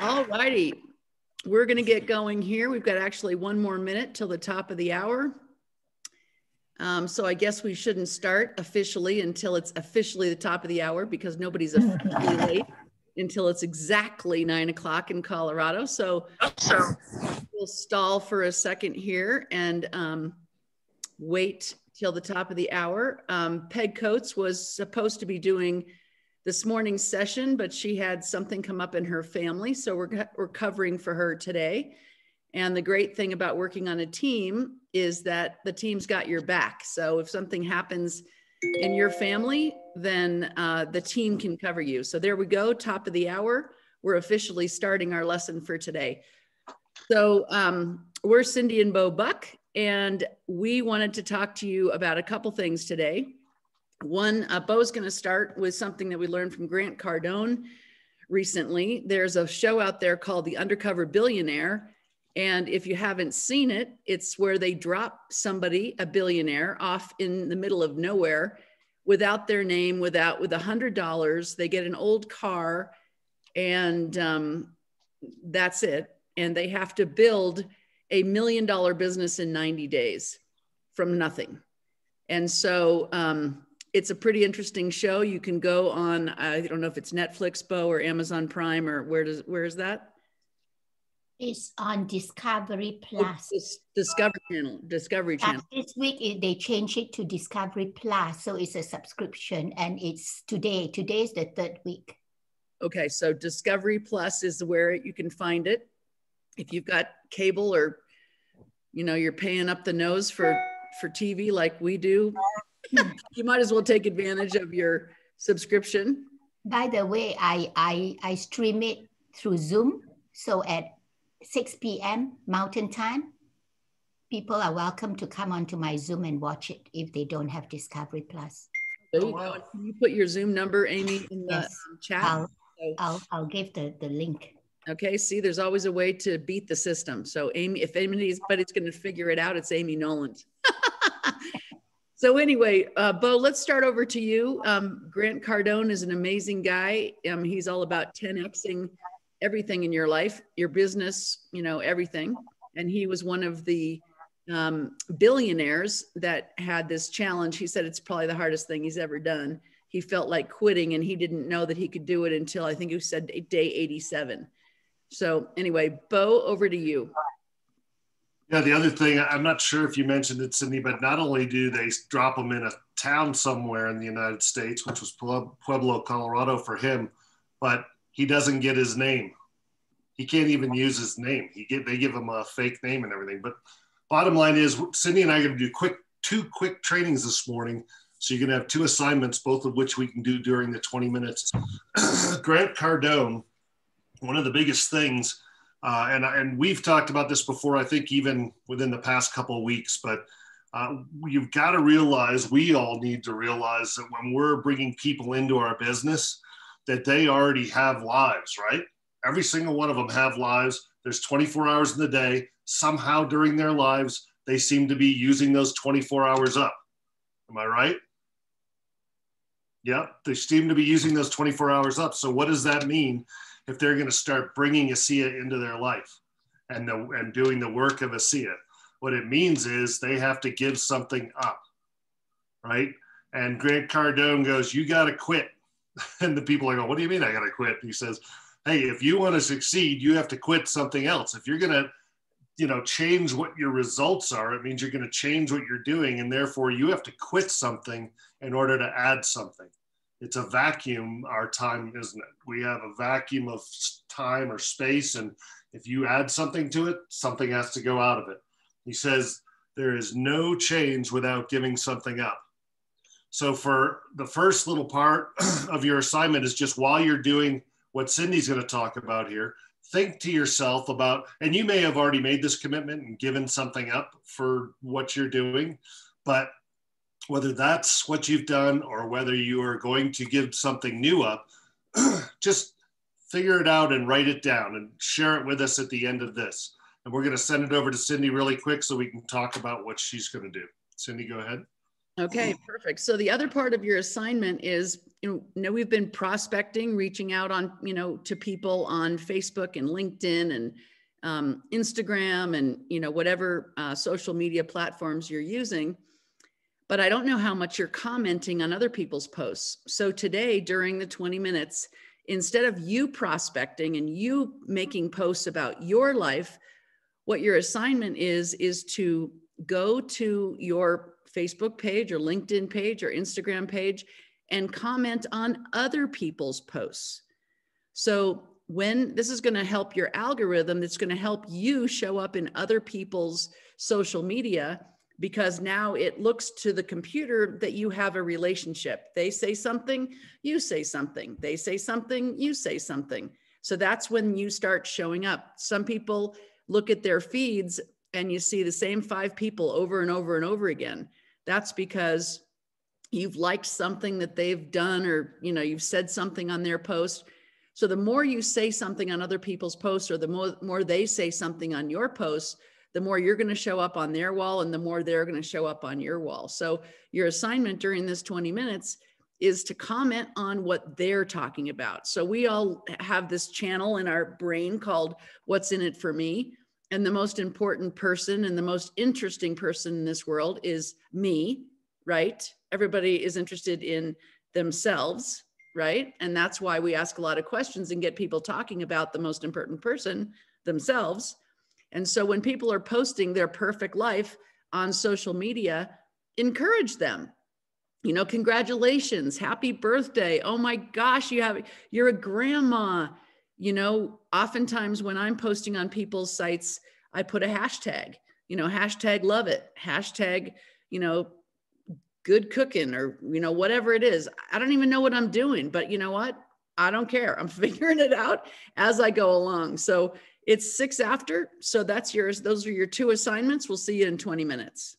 All righty. We're going to get going here. We've got actually one more minute till the top of the hour. Um, so I guess we shouldn't start officially until it's officially the top of the hour because nobody's officially late until it's exactly nine o'clock in Colorado. So, so we'll stall for a second here and um, wait till the top of the hour. Um, Peg Coates was supposed to be doing this morning's session, but she had something come up in her family. So we're, we're covering for her today. And the great thing about working on a team is that the team's got your back. So if something happens in your family, then uh, the team can cover you. So there we go, top of the hour. We're officially starting our lesson for today. So um, we're Cindy and Bo Buck, and we wanted to talk to you about a couple things today. One, uh, Bo's going to start with something that we learned from Grant Cardone recently. There's a show out there called The Undercover Billionaire. And if you haven't seen it, it's where they drop somebody, a billionaire, off in the middle of nowhere without their name, without with a hundred dollars. They get an old car, and um, that's it. And they have to build a million dollar business in 90 days from nothing. And so um, it's a pretty interesting show. You can go on, I don't know if it's Netflix, Bo, or Amazon Prime, or where does where is that? It's on Discovery oh, Plus. It's Discovery Channel. Discovery Channel. this week it, they changed it to Discovery Plus, so it's a subscription, and it's today. Today is the third week. Okay, so Discovery Plus is where you can find it. If you've got cable or, you know, you're paying up the nose for for TV like we do, you might as well take advantage of your subscription. By the way, I, I, I stream it through Zoom. So at 6 p.m. Mountain Time, people are welcome to come onto my Zoom and watch it if they don't have Discovery Plus. There you go. Can you put your Zoom number, Amy, in the yes. Um, chat? I'll, I'll, I'll give the, the link. Okay, see, there's always a way to beat the system. So Amy, if anybody's but it's going to figure it out, it's Amy Noland. So anyway, uh, Bo, let's start over to you. Um, Grant Cardone is an amazing guy. Um, he's all about 10xing everything in your life, your business, you know, everything. And he was one of the um, billionaires that had this challenge. He said it's probably the hardest thing he's ever done. He felt like quitting and he didn't know that he could do it until I think he said day 87. So anyway, Bo, over to you. Yeah, the other thing, I'm not sure if you mentioned it, Cindy, but not only do they drop them in a town somewhere in the United States, which was Pueblo, Colorado for him, but he doesn't get his name. He can't even use his name. He get, they give him a fake name and everything. But bottom line is, Cindy and I are going to do quick two quick trainings this morning. So you're going to have two assignments, both of which we can do during the 20 minutes. Grant Cardone, one of the biggest things uh, and, and we've talked about this before, I think even within the past couple of weeks, but uh, you've got to realize, we all need to realize that when we're bringing people into our business, that they already have lives, right? Every single one of them have lives. There's 24 hours in the day. Somehow during their lives, they seem to be using those 24 hours up. Am I right? Yeah, they seem to be using those 24 hours up. So what does that mean? If they're going to start bringing ASEA into their life and, the, and doing the work of ASEA. What it means is they have to give something up, right? And Grant Cardone goes, You got to quit. And the people are going, What do you mean I got to quit? he says, Hey, if you want to succeed, you have to quit something else. If you're going to you know change what your results are it means you're going to change what you're doing and therefore you have to quit something in order to add something it's a vacuum our time isn't it? We have a vacuum of time or space and if you add something to it something has to go out of it. He says there is no change without giving something up. So for the first little part of your assignment is just while you're doing what cindy's going to talk about here think to yourself about and you may have already made this commitment and given something up for what you're doing but whether that's what you've done or whether you are going to give something new up, just figure it out and write it down and share it with us at the end of this. And we're going to send it over to Cindy really quick so we can talk about what she's going to do. Cindy, go ahead. Okay, perfect. So the other part of your assignment is, you know, we've been prospecting, reaching out on, you know, to people on Facebook and LinkedIn and um, Instagram and, you know, whatever uh, social media platforms you're using. But I don't know how much you're commenting on other people's posts. So today, during the 20 minutes, instead of you prospecting and you making posts about your life, what your assignment is, is to go to your Facebook page or LinkedIn page or Instagram page and comment on other people's posts. So when this is going to help your algorithm, that's going to help you show up in other people's social media because now it looks to the computer that you have a relationship. They say something, you say something. They say something, you say something. So that's when you start showing up. Some people look at their feeds and you see the same five people over and over and over again that's because you've liked something that they've done or you know you've said something on their post so the more you say something on other people's posts or the more, more they say something on your posts the more you're going to show up on their wall and the more they're going to show up on your wall so your assignment during this 20 minutes is to comment on what they're talking about so we all have this channel in our brain called what's in it for me and the most important person and the most interesting person in this world is me, right? Everybody is interested in themselves, right? And that's why we ask a lot of questions and get people talking about the most important person themselves. And so when people are posting their perfect life on social media, encourage them. You know, congratulations, happy birthday. Oh my gosh, you have you're a grandma you know, oftentimes when I'm posting on people's sites, I put a hashtag, you know, hashtag love it, hashtag, you know, good cooking or, you know, whatever it is. I don't even know what I'm doing, but you know what? I don't care. I'm figuring it out as I go along. So it's six after. So that's yours. Those are your two assignments. We'll see you in 20 minutes.